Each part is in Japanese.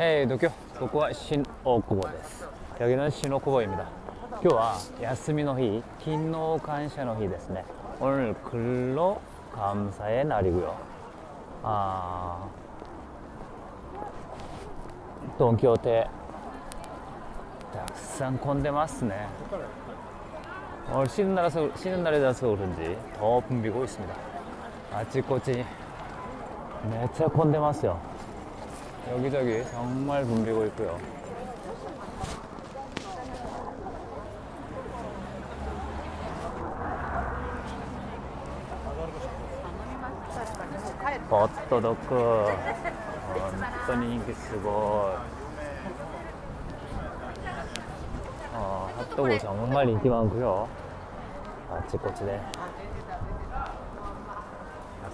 えー、と今日ここは新大久保です여기는新大久保입니다今日は休みの日勤労感謝の日ですね오늘근로감사의날이고요아東京亭たくさん混んでますね오늘쉬는날이라서쉬는날이라서그런지더붐비고있습니다あちこちめっちゃ混んでますよ 여기저기 정말 붐비고 있고요. 버터 넣고 완전히 인기 쓰고 어, 핫도그 정말 인기 많고요. 아, 찌꼬치네.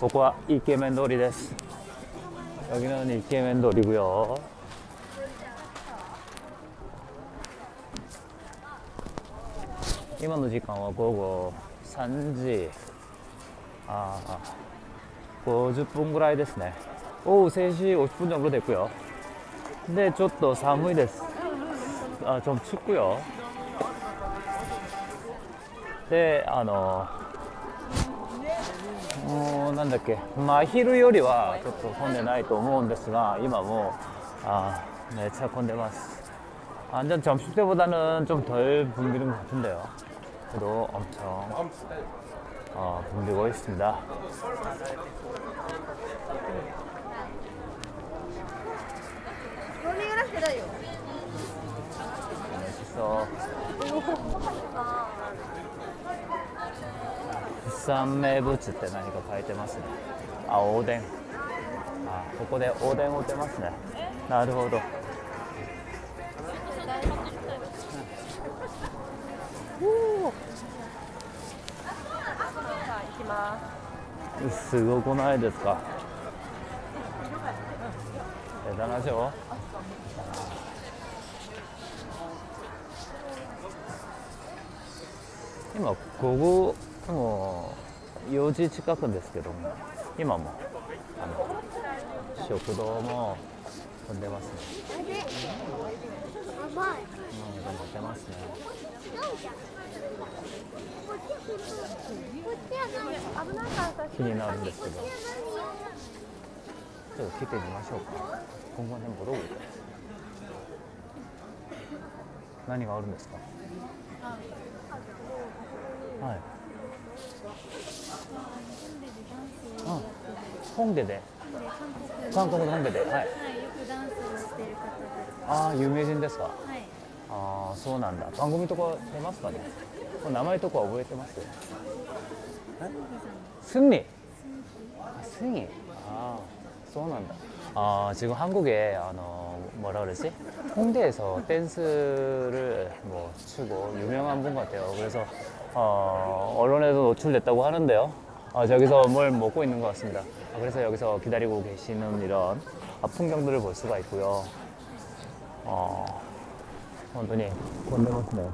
ここは 이케멘 도리です. 여기는 이케멘 도리고요. 이만 시간は 午後 3지 아 50분 ぐらいですね 오후 3시 50분 정도 됐고요 근데 ちょっと寒いです 아, 좀 춥고요 네, あの もうなんだっけ、まあ、昼よりはちょっと混んでないと思うんですが今もあめっちゃ混んでます완전점심때보다는좀덜붐비는것같은데요그래도엄청어붐비고있습니다 맛있어 産名物って何か書いてますね。あおでん。あここでおでん売ってますね。なるほど。す。ごくないですか。えだなしょ今午後もう4時近くですけども今もあの食堂も飛んでますね。うん頑張ってますね。気になるんですけど。ちょっと来てみましょうか。今後ね戻る何があるんですか？はい。本家で韓国の本家ではい、はい、よくダンスしてる方たちああ有名人ですかはいああそうなんだ番組とか出ますかね名前とか覚えてますスンニスンニ아そうなんだ아 지금 한국에 아, 뭐라 그러지? 홍대에서 댄스를 뭐 추고 유명한 분 같아요. 그래서 어, 언론에도 노출됐다고 하는데요. 어, 저기서 뭘 먹고 있는 것 같습니다. 어, 그래서 여기서 기다리고 계시는 이런 풍경들을 볼 수가 있고요. 어, 어 눈이 곤대 같네요.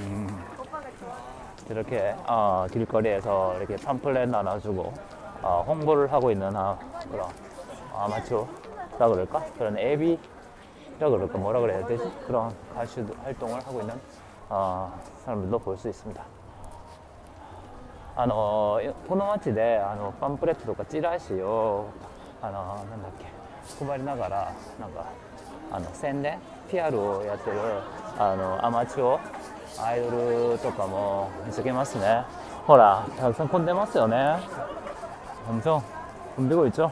음. 이렇게 어, 길거리에서 이렇게 팜플렛 나눠주고 어, 홍보를 하고 있는 아, 그런 아마추어라 그럴까? 그런 앱이 라 그럴까? 뭐라 그래야 되지? 그런 가수 활동을 하고 있는 어, 사람들도 볼 수 있습니다. あのパンフレットとかチラシをあのなんだっけ配りながらなんかあの宣伝 PR をやってるあのアマチュアアイドルとかも見つけますねほらたくさん混んでますよね엄청붐비고있죠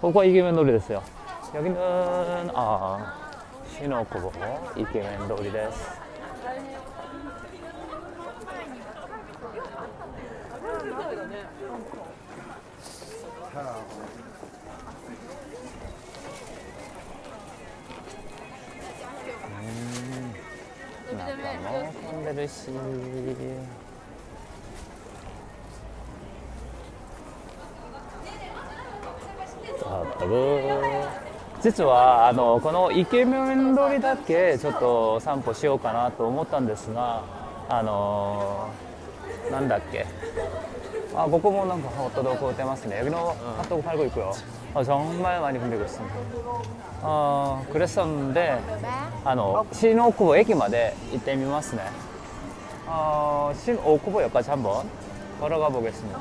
ここはイケメン通りですよ。焼きああ四の子イケメン通りです。中も混んでるし。시 ったく実はあのこのイケメン通りだけちょっと散歩しようかなと思ったんですがあのなんだっけ아ここもなんかホットドッグ売ってますね여기는핫도그팔고있고요어정말많이팔리고있습니다어그랬었는데あの新大久保駅まで行ってみますね어신오쿠보역까지한번걸어가보겠습니다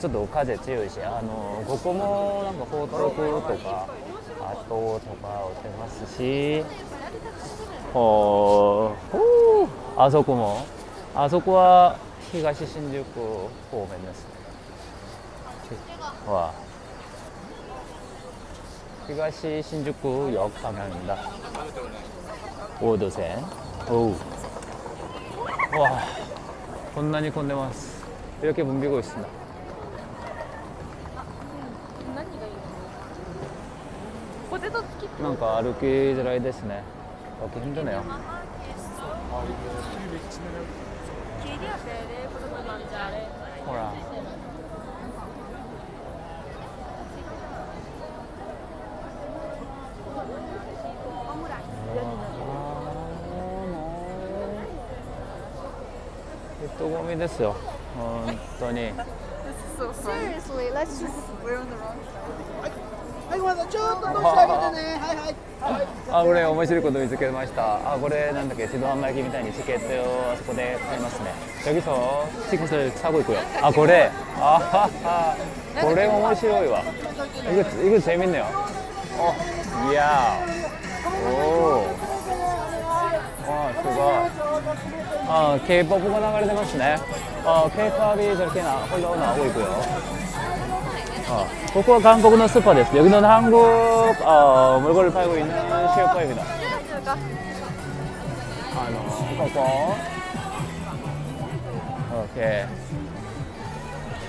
ちょっと風強いし、あのここもなんかホットクとか、あととか売ってますし、おーあそこも、あそこは東新宿方面ですね。わ東新宿역방향입니다5도線おうわこんなに混んでます이렇게붐비고있습니다 なんか歩きづらいですね。歩き힘드네요. 길이야 되네 포테토 만자래 호라. 또 고민 됐어요.本当に Seriously, let's just we're on the wrong side はい、まだちょっとどうしてあげてね。はいはい。あこれ面白いこと見つけましたあこれなんだっけ自動販売機みたいにチケットをあそこで買いますね여기서티켓을사고있고요아これあははこれ面白いわ이거이거재밌네요어이야오와すごい아 K-POP 가流れてますね어 K-POP이 저렇게 나, 흘러 나오고 있고요 어,ここは 한국의 슈퍼です. 여기는 한국 어, 물건을 팔고 있는 슈퍼입니다. 아, 너,ここ. 오케이.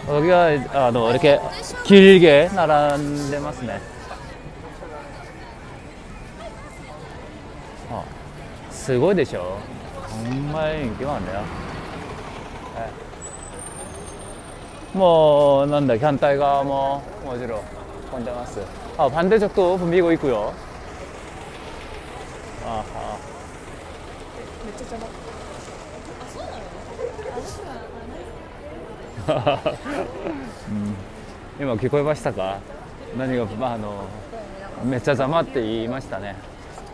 여기가 아, 너 이렇게 길게 나란데ますね. 어, すごいでしょ. 정말 인기 많네요. もうなんだ反対側ももちろん混んでますあ반대쪽도 붐비고 있고요 아하 めっちゃ邪魔うん今聞こえましたか何が、まあ、あのめっちゃ邪魔って言いましたね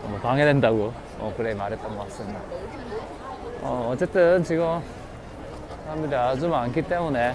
뭐 방해된다고 어, 그래 말했던 것 같습니다 어, 어쨌든 지금 사람들이 아주 많기 때문에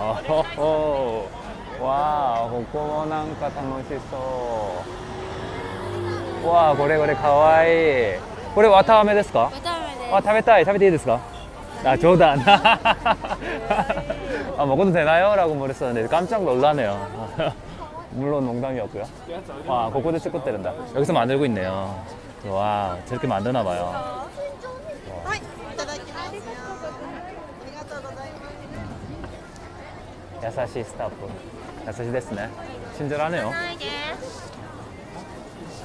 아, 호호. 와, ここもなんか楽しそうわあこれこれかわいいこれ綿あめですかわたあめであ食べたい食べていいですか아冗談 아 먹어도 되나요? 라고 물었었는데 깜짝 놀라네요 물론 농담이었고요 와 고코드 찍고 때린다 여기서 만들고 있네요 와 저렇게 만드나 봐요 야사시 스타프 야사시 됐으네 친절하네요。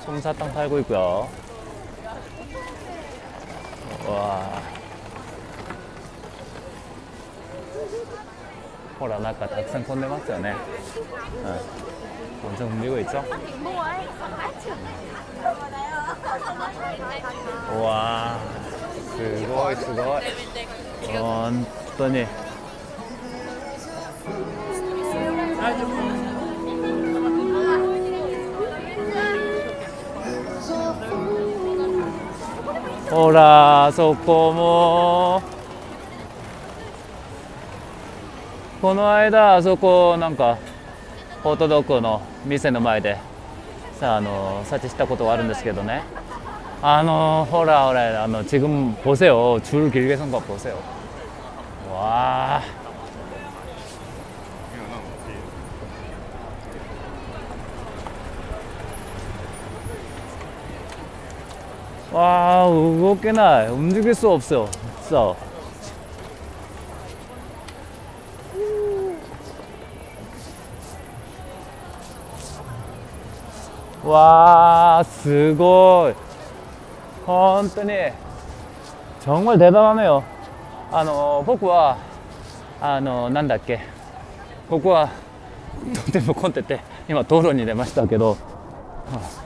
솜사탕 팔고 있고요 와 호라 나까 닭산 콘데 맞죠? 네 어. 엄청 움직이고 있죠? 와 스고이 스고이 완전히 ほら、そこも。この間、あそこ、なんか、ホットドッグの店の前で、さあ、あの、撮影したことがあるんですけどね。あの、ほらほら、あの、지금보세요。줄길게선거보세요。わ あ。 와,動けない。움직일 수 없어요. 진짜. 와, すごい.本当に 정말 대단하네요. あの僕はあのなんだっけ僕はとても混んでて今道路に出ましたけど 아,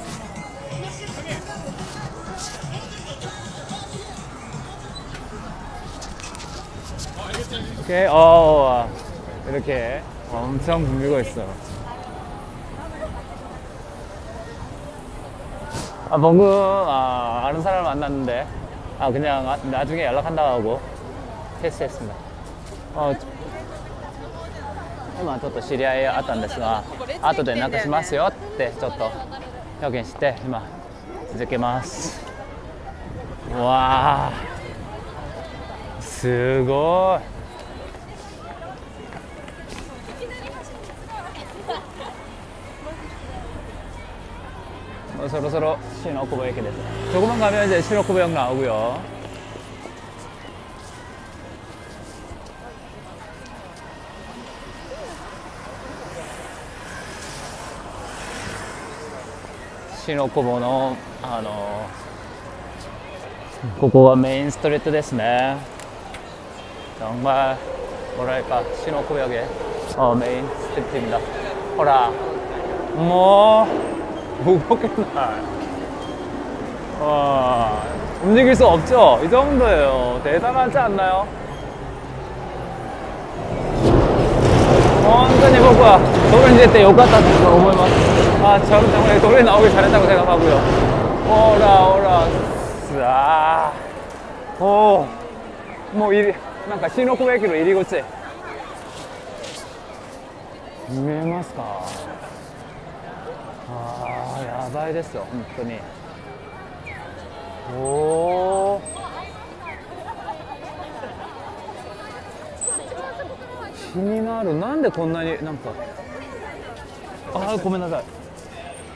오케이, 어, 이렇게 엄청 붐비고 있어. 아, 방금, 아, 아는 사람 만났는데, 아, 그냥 아, 나중에 연락한다고 하고 패스했습니다. 어, 今ちょっと知り合いあったんですが後で連絡しますよってちょっと 表現して今続けますうわあすごいもうそろそろ新大久保駅です조금만가면이제신옥구보역나오고요 新大久保のあのここはメインストリートですね 정말 뭐랄까 신호구역의 어, 메인 스트리트입니다. 호라 뭐 무겁겠나 와 움직일 수 없죠? 이 정도예요. 대단하지 않나요? 本当に僕はドルに出てよかったと思います。 あ、ちゃんとね、ドルに나오길 잘했다고 생각하고요. 오라 오라. 아. 오. もう入りなんか新六駅の入り口見えますかあーやばいですよ本当におお気になるなんでこんなになんかあーごめんなさい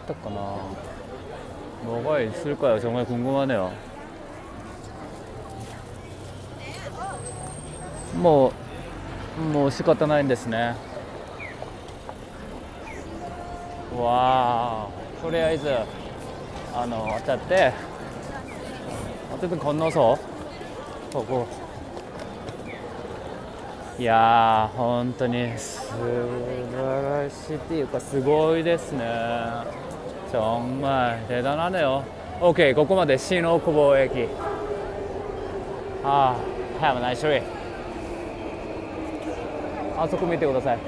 난이가 왔다까나 뭐가 있을까요? 정말 궁금하네요. 뭐, 뭐, 仕方ないんですね. 와, とりあえず, 아, の, 어쨌든, 어쨌든 건너서 보고 いやー本当に素晴らしいっていうかすごいですね 정말 대단하네요 오케이 ここまで新大久保駅ああ Have a nice trip あそこ見てください